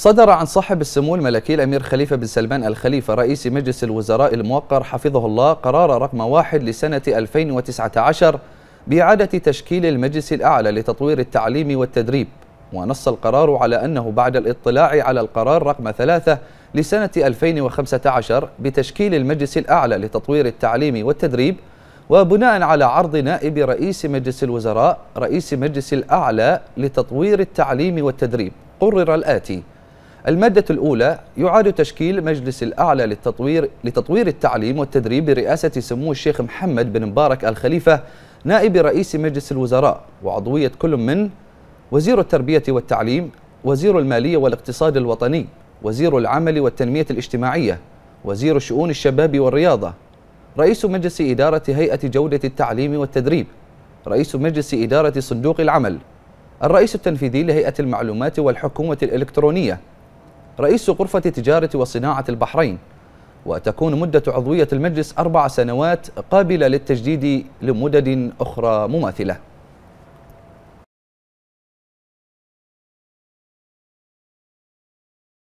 صدر عن صاحب السمو الملكي الأمير خليفة بن سلمان الخليفة رئيس مجلس الوزراء الموقر حفظه الله قرار رقم واحد لسنة 2019 بإعادة تشكيل المجلس الأعلى لتطوير التعليم والتدريب. ونص القرار على أنه بعد الاطلاع على القرار رقم ثلاثة لسنة 2015 بتشكيل المجلس الأعلى لتطوير التعليم والتدريب وبناء على عرض نائب رئيس مجلس الوزراء رئيس مجلس الأعلى لتطوير التعليم والتدريب. قرر الآتي. المادة الأولى يعاد تشكيل مجلس الأعلى للتطوير لتطوير التعليم والتدريب برئاسة سمو الشيخ محمد بن مبارك الخليفة نائب رئيس مجلس الوزراء وعضوية كل من؟ وزير التربية والتعليم وزير المالية والاقتصاد الوطني وزير العمل والتنمية الاجتماعية وزير شؤون الشباب والرياضة رئيس مجلس إدارة هيئة جودة التعليم والتدريب رئيس مجلس إدارة صندوق العمل الرئيس التنفيذي لهيئة المعلومات والحكومة الإلكترونية رئيس غرفة تجارة وصناعة البحرين وتكون مدة عضوية المجلس أربع سنوات قابلة للتجديد لمدد أخرى مماثلة.